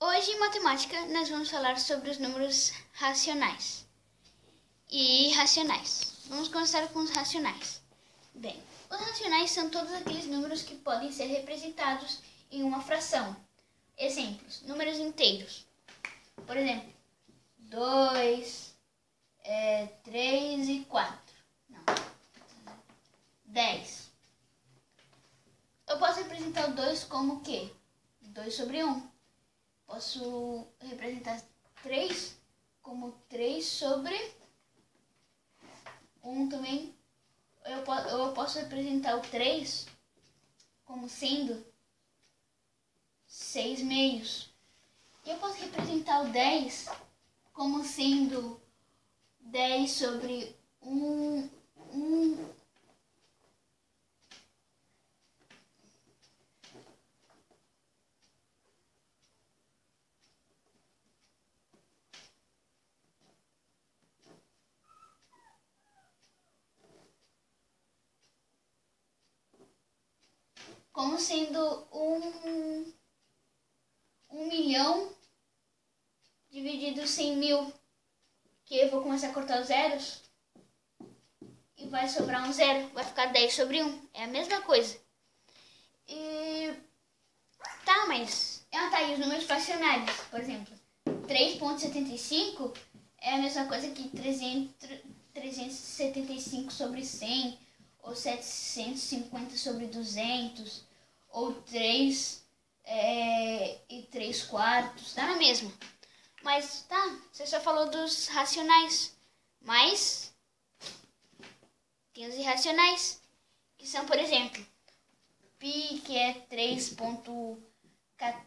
Hoje em matemática nós vamos falar sobre os números racionais e irracionais. Vamos começar com os racionais. Bem, os racionais são todos aqueles números que podem ser representados em uma fração. Exemplos: números inteiros. Por exemplo, 2, é, 3 e 4. Não. 10. Eu posso representar o 2 como o quê? 2 sobre 1. Posso representar 3 como 3 sobre? 1 também. Eu, eu posso representar o 3 como sendo? 6 meios. E eu posso representar o 10 como sendo 10 sobre 1, 1 como sendo um, um milhão dividido em mil. Que eu vou começar a cortar os zeros e vai sobrar um zero. Vai ficar 10 sobre 1. É a mesma coisa. E... Tá, mas... Ah, tá, e os números fracionários, por exemplo. 3.75 é a mesma coisa que 300, 375 sobre 100 ou 750 sobre 200 ou 3 é, e 3 quartos, dá na mesma. Mas tá, você só falou dos racionais. Mas tem os irracionais, que são, por exemplo, π, que é 3.14